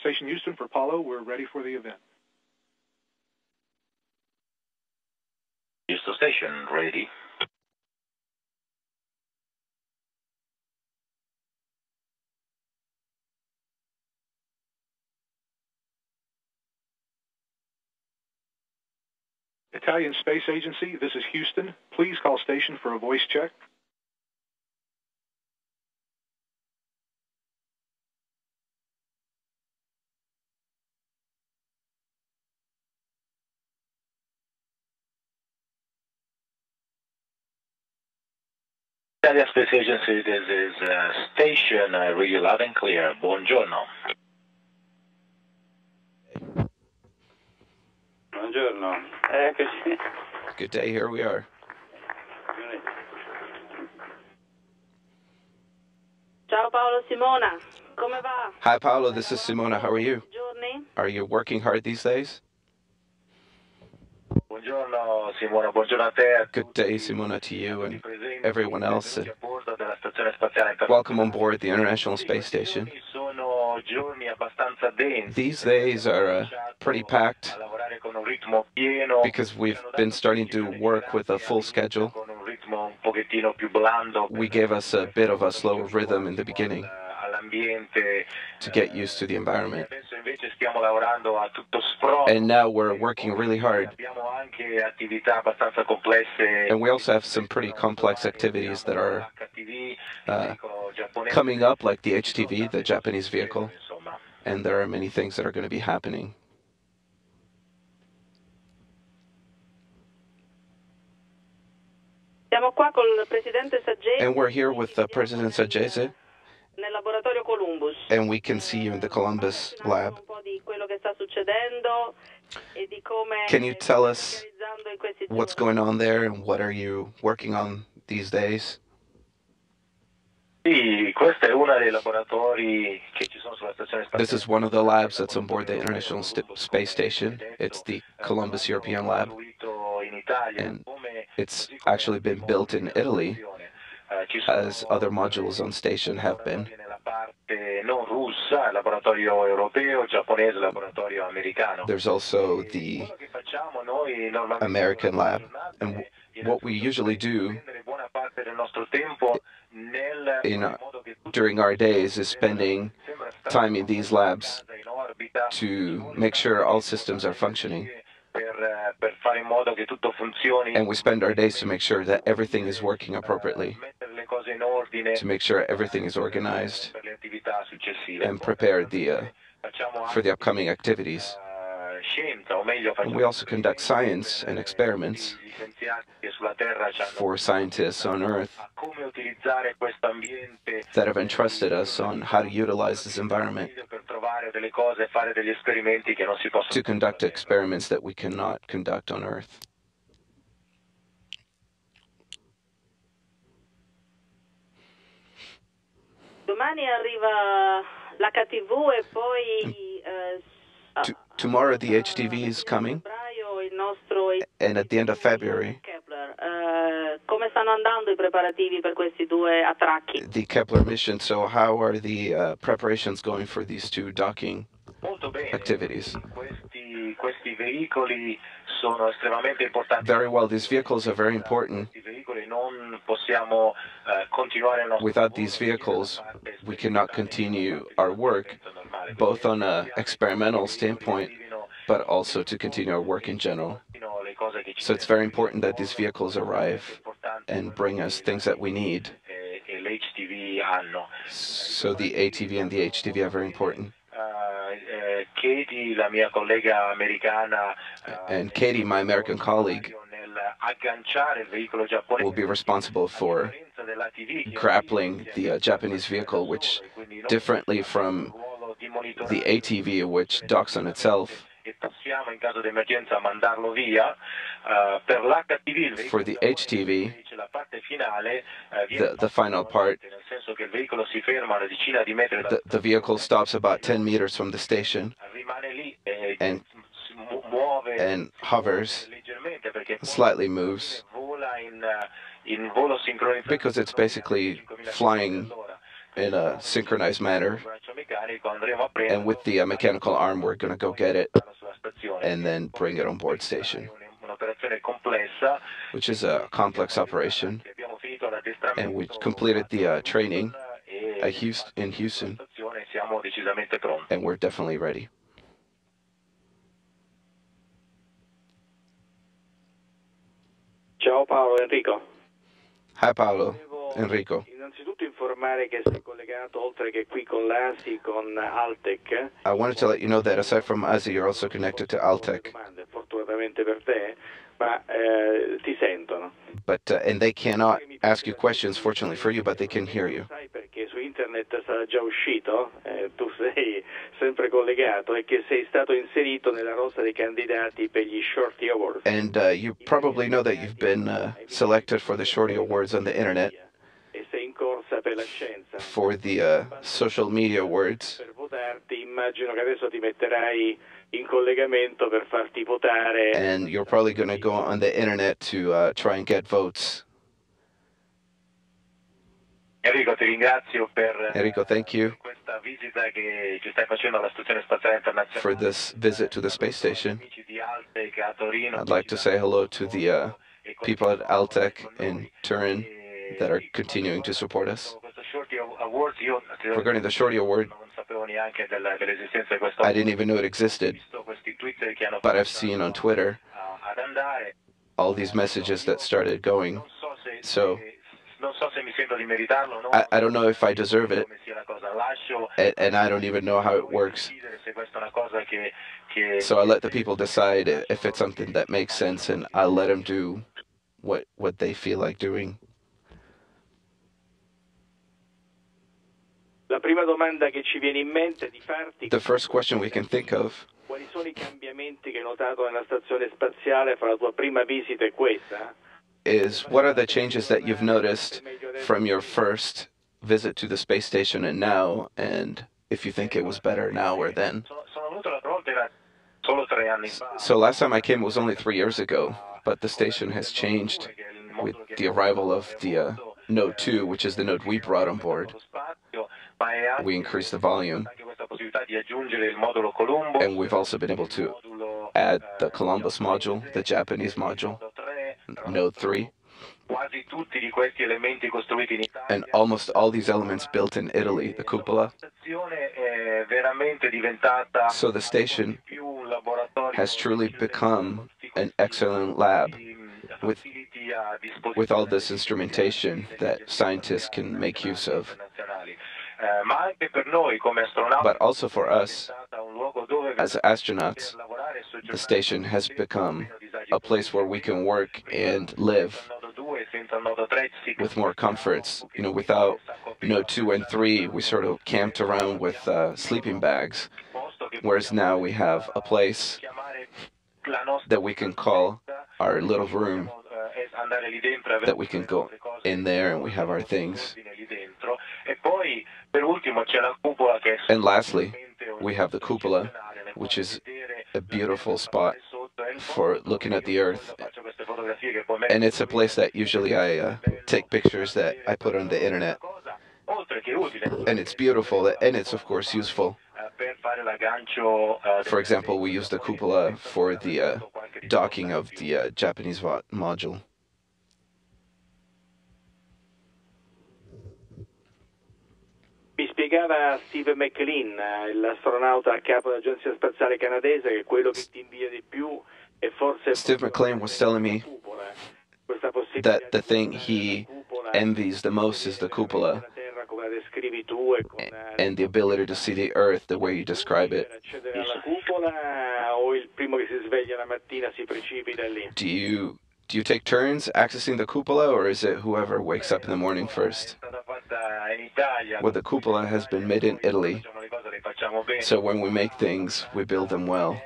Station Houston for Apollo, we're ready for the event. Houston Station, ready. Italian Space Agency, this is Houston. Please call station for a voice check. Italia Space Agency, this is uh, station, uh, really loud and clear. Buongiorno. Buongiorno. Eccoci. Good day, here we are. Ciao Paolo Simona, come va? Hi, Paolo, this is Simona. How are you? Giorni? Are you working hard these days? Buongiorno Simona, buongiorno a te. Good day, Simona, to you and everyone else. benvenuti a bordo della Stazione Spaziale Internazionale. welcome on board the International Space Station. Questi giorni Sono giorni abbastanza densi. These days are uh, pretty packed A lavorare con un ritmo pieno. because we've been starting to work with a full schedule. Con un ritmo un pochettino più blando. We gave us a bit of a slow rhythm in the beginning eh, to get used to the environment. Adesso invece stiamo lavorando a tutto sprone. And now we're working really hard. Abbiamo anche attività abbastanza complesse. And we also have some pretty complex activities that are uh, coming up, like the HTV, the Japanese vehicle. And there are many things that are going to be happening. Siamo qua col presidente Saggese And we're here with uh, President Saggese, nel laboratorio Columbus. and we can see you in the Columbus lab. Un po' di quello che sta succedendo di come Can you tell us realizzando in questi what's going on there and what are you working on these days? Sì, questo è uno dei laboratori che ci sono sulla stazione spaziale. This is one of the labs that's on board the International Space Station. It's the Columbus European Lab. Costruito in Italia, And It's actually been built in Italy, uh, ci sono as other modules on station have been. Parte non russa, laboratorio europeo, giapponese, laboratorio americano. There's also the Quello che facciamo noi normalmente American lab. And what we usually do spendere buona parte del nostro tempo nel in, uh, in modo che tutto during our days is spending time in these labs to make sure all systems are functioning. per, eh, per fare in modo che tutto funzioni And we spend our days to make sure that everything is working appropriately, mettere le cose in ordine to make sure everything is organized per le attività successive and prepare the, uh, for the upcoming activities. scienza o meglio And we also conduct science and experiments gli scienziati che sulla terra ci hanno for scientists on Earth a come utilizzare questo ambiente that have entrusted us on how to utilize this environment per trovare delle cose fare degli esperimenti che non si possono to conduct experiments that we cannot conduct on Earth. Domani arriva l'HTV e poi eh, T- tomorrow the HTV is coming, febbraio il nostro and at the end of February, Kepler. Eh, come stanno andando i preparativi per questi due attracchi? the Kepler mission. So, how are the uh, preparations going for these two docking activities? questi, questi veicoli sono estremamente importanti Very well. These vehicles are very important. questi veicoli non possiamo eh, continuare il nostro Without these vehicles, we cannot continue our work, both on a Quindi experimental standpoint, but also to continue our work in general. arrivino le cose che ci So it's very important that these vehicles arrive and bring us things that we need. e, e hanno. So the ATV and the HTV are very important. And Katie, my American colleague, nel agganciare il veicolo giapponese will be responsible for a differenza dell'ATV, che grappling the uh, Japanese vehicle, which differently from il ruolo di monitoraggio the ATV, which docks on itself, possiamo in caso di emergenza mandarlo via. Eh, per l'HTV, il For the HTV, invece la parte finale eh, the, the final part, nel senso che il veicolo si ferma a una decina di metri da the, the vehicle stops about 10 meters from the station And- si mu- muove and hovers, leggermente perché poi slightly moves, vola in, in volo sincronizzato because it's basically flying in a synchronized manner. braccio meccanico meccanico andremo a prendere And with the uh, mechanical arm, we're going to go get it and then bring it on board station, which is a complex operation. Abbiamo finito l'addestramento And we completed the uh, training at Houston, in Houston, stazione siamo decisamente pronti. and we're definitely ready. Ciao Paolo, Enrico. Hi, Paolo. Enrico. innanzitutto informare che sei collegato oltre che qui con l'ASI con Altec. I wanted to let you know that aside from ASI, you're also connected to Altec. Domande, fortunatamente per te, ma eh, ti sentono. But uh, and they cannot ask you questions, fortunately for you, but they can hear you. Internet sarà già uscito, eh, tu sei sempre collegato e che sei stato inserito nella rosa dei candidati per gli Shorty Awards. And uh, you probably know that you've been uh, selected for the Shorty Awards on the internet, E sei in corsa per la scienza. for the uh, social media awards. Per votarti immagino che adesso ti metterai in collegamento per farti votare. And you're probably going to go on the internet to uh, try and get votes. Enrico, ti ringrazio per Enrico, thank you questa visita che ci stai facendo alla Stazione Spaziale Internazionale. for this visit to the space station. Amici di Altec a Torino. I'd like to say hello to the uh, people at Altec in Turin that are continuing to support us. Questo Shorty Awards, io Regarding the Shorty Award, non sapevo neanche della- dell'esistenza di questo I didn't even know it existed, visto questi tweet che hanno but I've seen on Twitter a- ad andare. all these messages that started going. So se, So- se- non so se mi sento di meritarlo no. I, I don't know if I deserve it, come sia la cosa. Lascio and, and I don't even know how it works. decidere se questa è una cosa che, che So I let the people decide if it's something that makes sense, and I let them do what what they feel like doing. La prima domanda che ci viene in mente è di farti The first question we can think of is what are the changes that you've noticed from your first visit to the space station and now, and if you think it was better now or then. So last time I came it was only three years ago, but the station has changed with the arrival of the uh, Node 2, which is the node we brought on board. We increased the volume, and we've also been able to add the Columbus module, the Japanese module, Node 3, quasi tutti di questi elementi costruiti in Italia. and almost all these elements built in Italy, the cupola. La stazione è veramente diventata So the station più un laboratorio has truly become an excellent lab with- a disposizione with all this instrumentation that scientists can make use of. Eh, ma anche per noi come astronauti But also for us, diventata un luogo dove as astronauts, the station has become a place where we can work and live senza il nodo 2, senza il nodo 3, si with more comforts. You know, without Node 2 and 3, we sort of camped around with uh, sleeping bags, whereas now we have a place that we can call our little room that we can go in there and we have our things. And lastly, we have the cupola, which is a beautiful spot for looking at the Earth. And it's a place that usually I uh, take pictures that I put on the internet. And it's beautiful, and it's of course useful. For example, we use the cupola for the uh, docking of the uh, Japanese module. Mi spiegava Steve MacLean, eh, l'astronauta a capo dell'Agenzia Spaziale Canadese, che quello che ti invia di più Steve MacLean was telling me that the thing he envies the most is the cupola and the ability to see the Earth the way you describe it. Do you do you take turns accessing the cupola, or is it whoever wakes up in the morning first? Well, the cupola has been made in Italy, so when we make things, we build them well.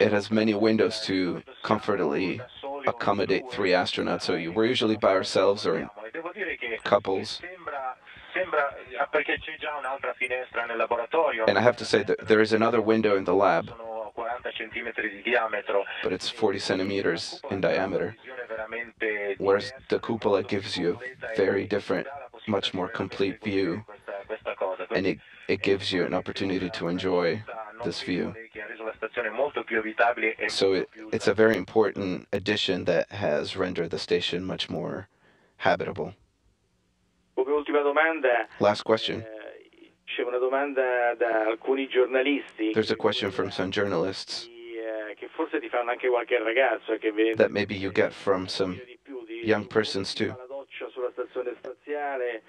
It has many windows to comfortably accommodate three astronauts. So you, we're usually by ourselves or in Devo dire che couples. ah, perché c'è già un'altra finestra nel laboratorio. And I have to say that there is another window in the lab, Sono 40 centimetri di diametro. but it's 40 centimeters in diameter, whereas the cupola gives you a very different much more complete view, and it, it gives you an opportunity to enjoy this view. So it, it's a very important addition that has rendered the station much more habitable. Last question. There's a question from some journalists that maybe you get from some young persons too. la doccia sulla stazione spaziale,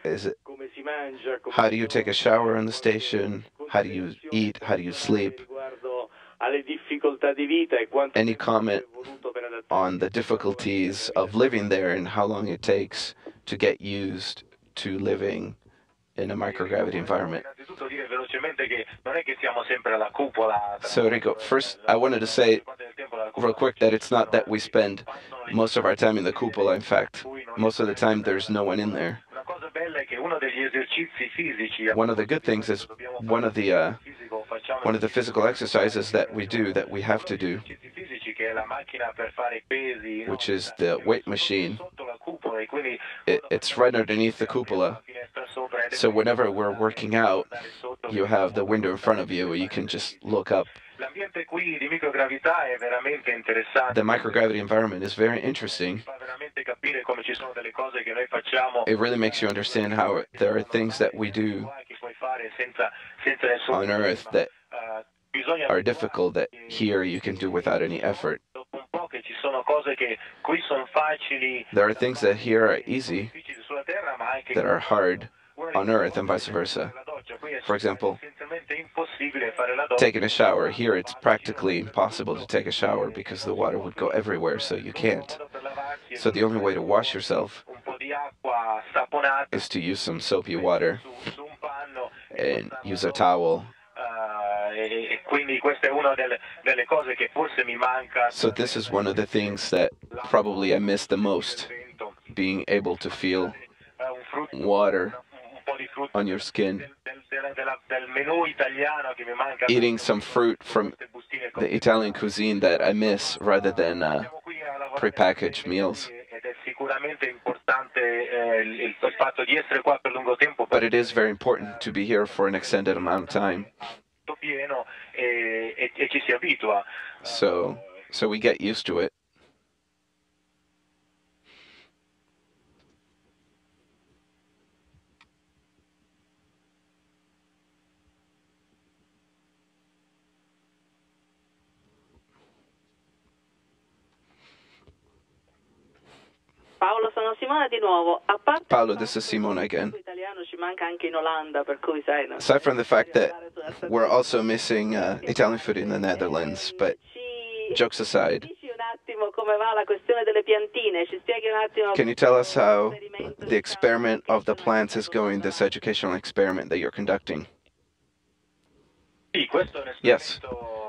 Is it come si mangia, come how do you take a shower in the station? How do you eat? How do you sleep? Riguardo alle difficoltà di vita quanto Any comment è voluto per adattarsi on the difficulties of living there and how long it takes to get used to living in a microgravity environment. Innanzitutto dire velocemente che non è che siamo sempre alla cupola. So Rico, first I wanted to say real quick that it's not that we spend most of our time in the cupola. In fact, most of the time there's no one in there. One of the good things is one of the uh, one of the physical exercises that we do that we have to do, which is the weight machine. It, it's right underneath the cupola. So whenever we're working out, you have the window in front of you you can just look up. The microgravity environment is very interesting. It really makes you understand how there are things that we do on Earth that are difficult that here you can do without any effort. There are things that here are easy that are hard on Earth and vice versa. For example, Taking a shower, here it's practically impossible to take a shower because the water would go everywhere, so you can't. So the only way to wash yourself is to use some soapy water and use a towel. So this is one of the things that probably I miss the most, being able to feel water on your skin. Eating some fruit from the Italian cuisine that I miss rather than uh, prepackaged meals. ed è sicuramente importante eh, il, il fatto di essere qua per lungo tempo But it is very important to be here for an extended amount of time. tutto pieno e, e- e ci si abitua. So so we get used to it. Paolo, sono Simona di nuovo. A parte Paolo, this is fatto Simone again. L'italiano ci manca anche in Olanda, per cui sai. Aside from the fact that arrivare sulla stazione. we're also missing uh, Italian food in the Netherlands, but jokes aside, dici un attimo come va la questione delle piantine? Ci spieghi un attimo. can you tell us how the experiment of the plants is going, this educational experiment that you're conducting? Sì, questo è un Yes. esperimento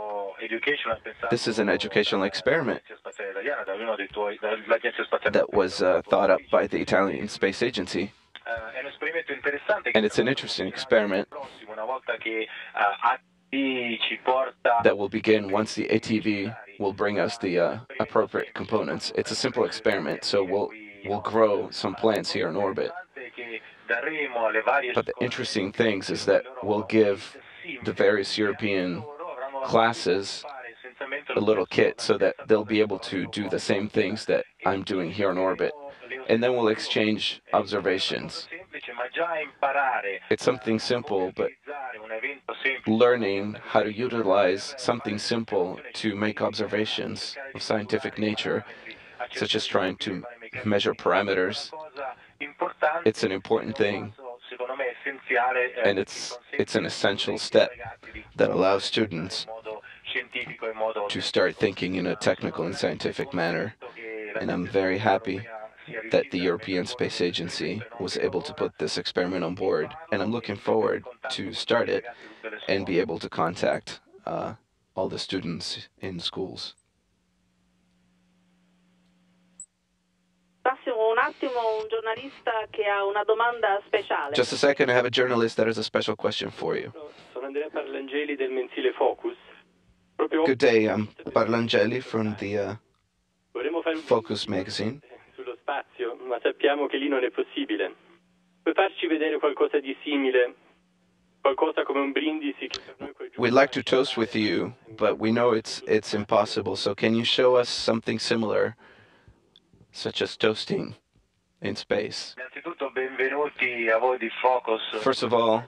educational pensato This is an educational experiment that was uh, thought up by the Italian Space Agency. Eh, è un esperimento interessante che And it's an interesting experiment prossimo, una volta che eh, AT ci porta that will begin once the ATV will bring us the uh, appropriate components. It's a simple experiment, so we'll we'll grow some plants here in orbit. che daremo alle varie But the interesting things is that we'll give the various European classes a little kit so that they'll be able to do the same things that I'm doing here in orbit. And then we'll exchange observations. It's something simple, but learning how to utilize something simple to make observations of scientific nature, such as trying to measure parameters. It's an important thing, and it's it's an essential step that allows students in modo scientifico in modo to start thinking in a technical and scientific manner. And I'm very happy that the European Space Agency was able to put this experiment on board, and I'm looking forward to start it and be able to contact uh, all the students in schools. Massimo, un attimo, un giornalista che ha una domanda speciale. Just a second, I have a journalist that has a special question for you. Sono Andrea Parlangeli del mensile Focus. Good day, I'm Parlangeli from the uh, Focus magazine. We'd like to toast with you, but we know it's it's impossible. So can you show us something similar, such as toasting in space? Innanzitutto benvenuti a voi di Focus. First of all,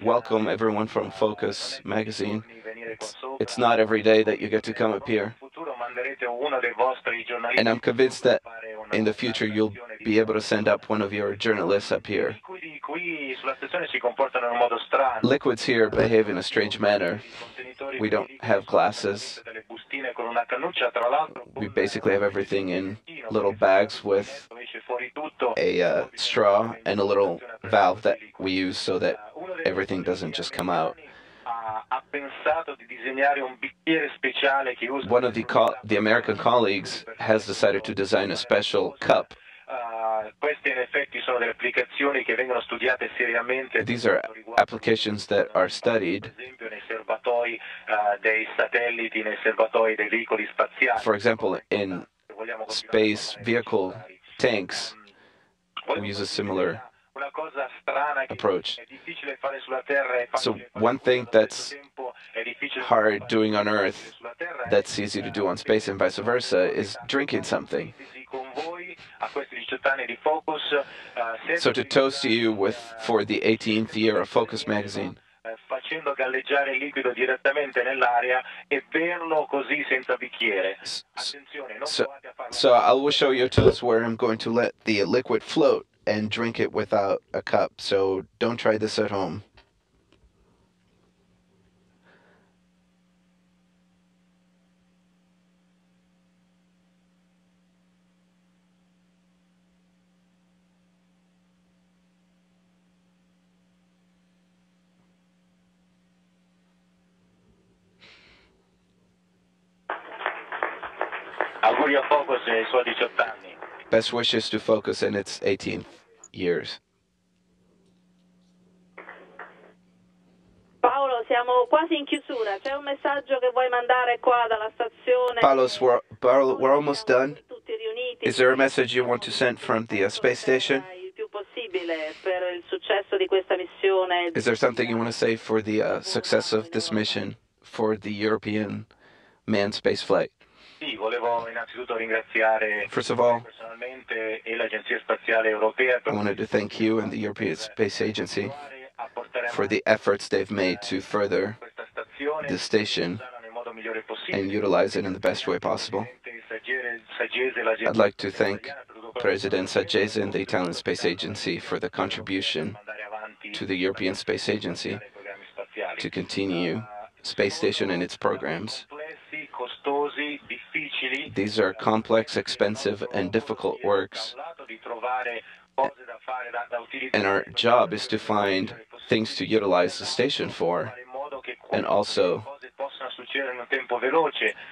welcome everyone from Focus magazine. di venire qua It's, it's not every day that you get to come up here, In futuro manderete uno dei vostri giornalisti and I'm convinced that in the future you'll be able to send up one of your journalists up here. Qui, qui sulla stazione si comportano in un modo strano. Liquids here behave in a strange manner. We don't have glasses. delle bustine con una cannuccia, tra l'altro. We basically have everything in little bags with a uh, straw and a little valve that we use so that everything doesn't just come out. One of the co- the American colleagues has decided to design a special cup. These are applications that are studied, for example, in space vehicle tanks. We use a similar approach. So one thing that's hard doing on Earth that's easy to do on space and vice versa is drinking something. con voi a questi 18 anni di Focus senza So to toast to you with for the 18th year of Focus magazine, Eh, facendo galleggiare il liquido direttamente nell'aria e berlo così senza bicchiere. Attenzione, non so- provate a farlo. So I will show you a toast where I'm going to let the liquid float and drink it without a cup. So don't try this at home. Auguri a Focus e ai suoi 18 anni. Best wishes to Focus in its 18th years. Paolo, siamo quasi in chiusura. C'è un messaggio che vuoi mandare qua dalla stazione? Palos, we're, Paolo, we're almost done. Is there a message you want to send from the uh, space station? Il più possibile per il successo di questa missione. Is there something you want to say for the uh, success of this mission for the European manned space flight? Volevo innanzitutto ringraziare First of all, personalmente e l'Agenzia Spaziale Europea I wanted to thank you and the European Space Agency continuare a portare for the efforts they've made to further the station usarla nel modo migliore possibile. and utilize it in the best way possible. Saggiere- Saggese, l'Agenzia I'd like to thank Italiana per tutto quello che President Saggese and the Italian Space Agency for the contribution to the European Space Agency i programmi spaziali. to continue Space Station and its programs. These are complex, expensive, and difficult works, and our job is to find things to utilize the station for, and also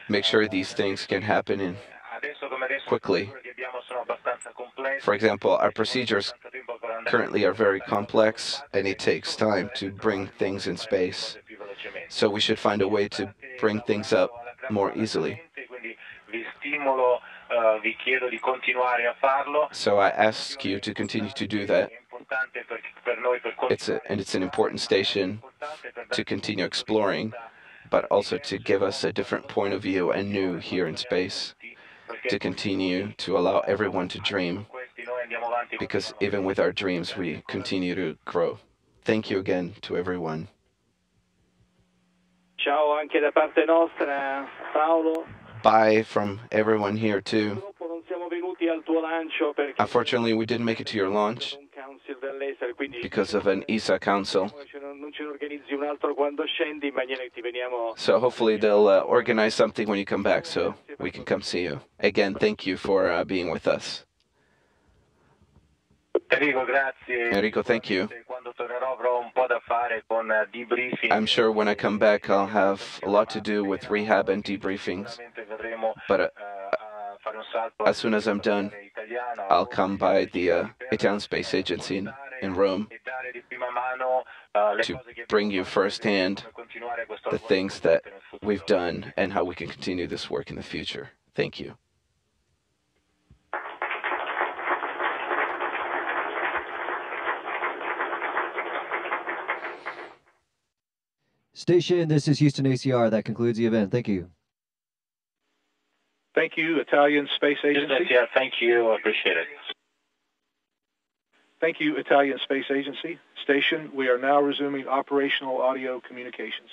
make sure these things can happen in. Quickly. For example, our procedures currently are very complex, and it takes time to bring things in space. So we should find a way to bring things up more easily. Quindi vi stimolo, eh, vi chiedo di continuare a farlo. Eh, so I ask you to continue to do that. È importante per, per noi per It's a, and it's an important station to continue exploring, but also to give us a different point of view and new here in space, to continue to allow everyone to dream, questi noi andiamo avanti because even with our dreams, we continue to grow. Thank you again to everyone. Ciao anche da parte nostra, Paolo. Bye from everyone here too. Purtroppo non siamo venuti al tuo lancio perché Unfortunately, we didn't make it to your launch un council dell'ESA, quindi because of an ESA council. ce ne- non ce ne organizzi un altro quando scendi in maniera che ti veniamo So hopefully they'll uh, organize something when you come back so we can come see you. Again, thank you for uh, being with us. Enrico, grazie. Enrico, thank you. Debriefing. I'm sure when I come back, I'll have a lot to do with rehab and debriefings. But uh, as soon as I'm done. I'll come by the uh, Italian Space Agency in, in Rome to bring you firsthand the things that we've done and how we can continue this work in the future. Thank you. Station, this is Houston ACR. That concludes the event. Thank you. Thank you, Italian Space Agency. Yeah, thank you. I appreciate it. Thank you, Italian Space Agency. Station, we are now resuming operational audio communications.